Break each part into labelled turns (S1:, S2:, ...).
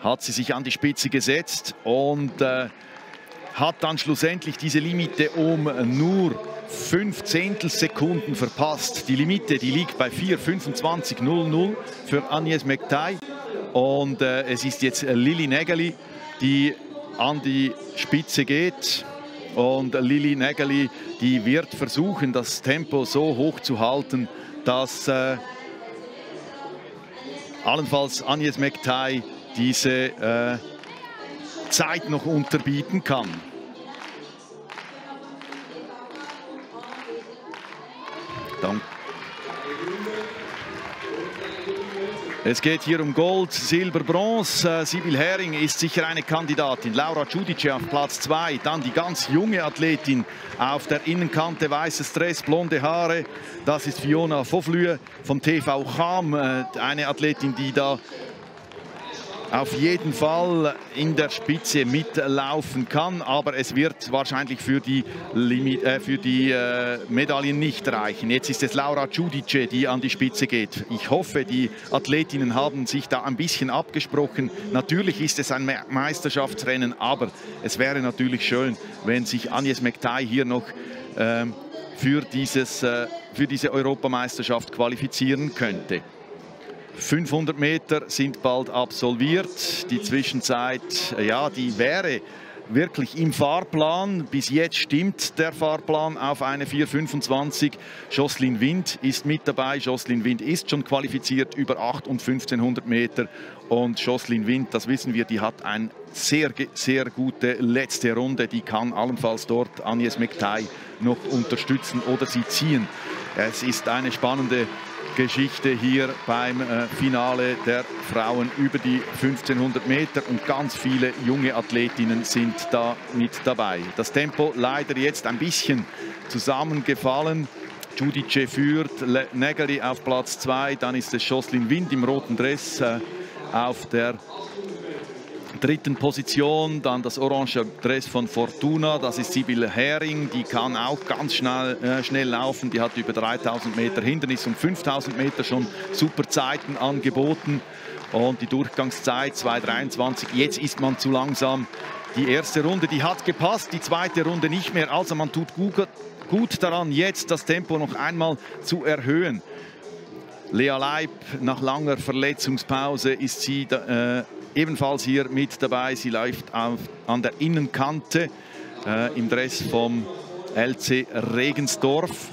S1: hat sie sich an die Spitze gesetzt und äh, hat dann schlussendlich diese Limite um nur 5 Zehntelsekunden verpasst. Die Limite, die liegt bei 4,25,00 für Agnes McTay. Und äh, es ist jetzt Lili Nägeli, die an die Spitze geht. Und Lili Nägeli, die wird versuchen, das Tempo so hoch zu halten, dass äh, allenfalls Agnes McTay diese äh, Zeit noch unterbieten kann. Dann Es geht hier um Gold, Silber, Bronze. Äh, Sibyl Hering ist sicher eine Kandidatin. Laura Giudice auf Platz 2. Dann die ganz junge Athletin auf der Innenkante, weißes Dress, blonde Haare. Das ist Fiona Foflue vom TV Cham, äh, eine Athletin, die da auf jeden Fall in der Spitze mitlaufen kann. Aber es wird wahrscheinlich für die, Limit, äh, für die äh, Medaillen nicht reichen. Jetzt ist es Laura Giudice, die an die Spitze geht. Ich hoffe, die Athletinnen haben sich da ein bisschen abgesprochen. Natürlich ist es ein Meisterschaftsrennen, aber es wäre natürlich schön, wenn sich Agnes McTay hier noch äh, für, dieses, äh, für diese Europameisterschaft qualifizieren könnte. 500 Meter sind bald absolviert. Die Zwischenzeit, ja, die wäre wirklich im Fahrplan. Bis jetzt stimmt der Fahrplan auf eine 4,25. Jocelyn Wind ist mit dabei. Jocelyn Wind ist schon qualifiziert über 8 und 1500 Meter. Und Jocelyn Wind, das wissen wir, die hat eine sehr, sehr gute letzte Runde. Die kann allenfalls dort Agnes McTay noch unterstützen oder sie ziehen. Es ist eine spannende Geschichte hier beim äh, Finale der Frauen über die 1500 Meter und ganz viele junge Athletinnen sind da mit dabei. Das Tempo leider jetzt ein bisschen zusammengefallen. Judice führt, Nägeli auf Platz 2, dann ist es Jocelyn Wind im roten Dress äh, auf der dritten Position. Dann das orange Dress von Fortuna, das ist Sibylle Hering. Die kann auch ganz schnell, äh, schnell laufen. Die hat über 3000 Meter Hindernis und 5000 Meter schon super Zeiten angeboten. Und die Durchgangszeit 2,23. Jetzt ist man zu langsam. Die erste Runde, die hat gepasst, die zweite Runde nicht mehr. Also man tut gut, gut daran, jetzt das Tempo noch einmal zu erhöhen. Lea Leib, nach langer Verletzungspause ist sie äh, ebenfalls hier mit dabei. Sie läuft auf, an der Innenkante äh, im Dress vom LC Regensdorf.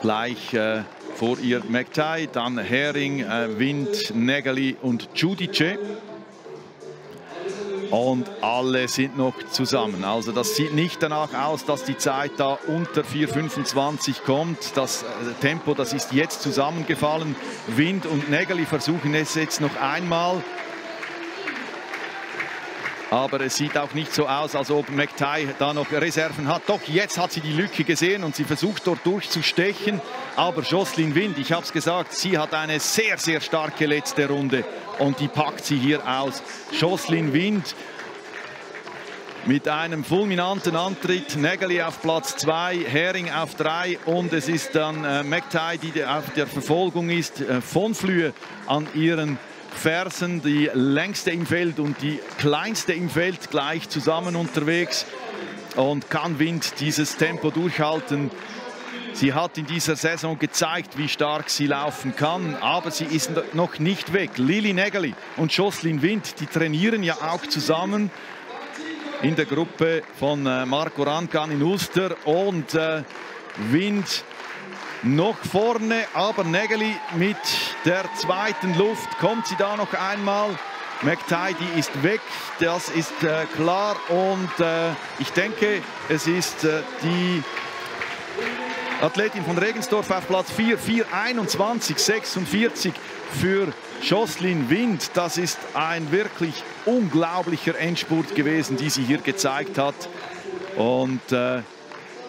S1: Gleich äh, vor ihr McTay, dann Hering, äh, Wind, Nägeli und Giudice und alle sind noch zusammen. Also das sieht nicht danach aus, dass die Zeit da unter 4,25 kommt. Das äh, Tempo, das ist jetzt zusammengefallen. Wind und Nägeli versuchen es jetzt noch einmal. Aber es sieht auch nicht so aus, als ob McTay da noch Reserven hat. Doch, jetzt hat sie die Lücke gesehen und sie versucht dort durchzustechen. Aber Jocelyn Wind, ich habe es gesagt, sie hat eine sehr, sehr starke letzte Runde und die packt sie hier aus. Jocelyn Wind mit einem fulminanten Antritt. Nägeli auf Platz 2, Hering auf 3 und es ist dann äh, McTy, die auf der Verfolgung ist, äh, von Flühe an ihren Fersen, die längste im Feld und die kleinste im Feld gleich zusammen unterwegs und kann Wind dieses Tempo durchhalten. Sie hat in dieser Saison gezeigt, wie stark sie laufen kann, aber sie ist noch nicht weg. Lili Nägeli und Jocelyn Wind, die trainieren ja auch zusammen in der Gruppe von äh, Marco Rankan in Ulster und äh, Wind noch vorne, aber Nägeli mit der zweiten Luft. Kommt sie da noch einmal? McTy, die ist weg, das ist äh, klar und äh, ich denke, es ist äh, die Athletin von Regensdorf auf Platz 4, 4, 21, 46 für Jocelyn Wind. Das ist ein wirklich unglaublicher Endspurt gewesen, die sie hier gezeigt hat. Und äh,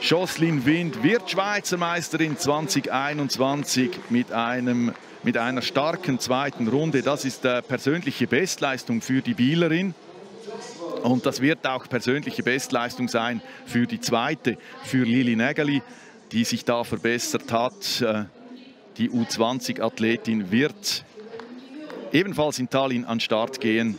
S1: Jocelyn Wind wird Schweizer Meisterin 2021 mit, einem, mit einer starken zweiten Runde. Das ist äh, persönliche Bestleistung für die Bielerin. Und das wird auch persönliche Bestleistung sein für die zweite, für Lili Nägeli, die sich da verbessert hat. Äh, die U20-Athletin wird ebenfalls in Tallinn an Start gehen.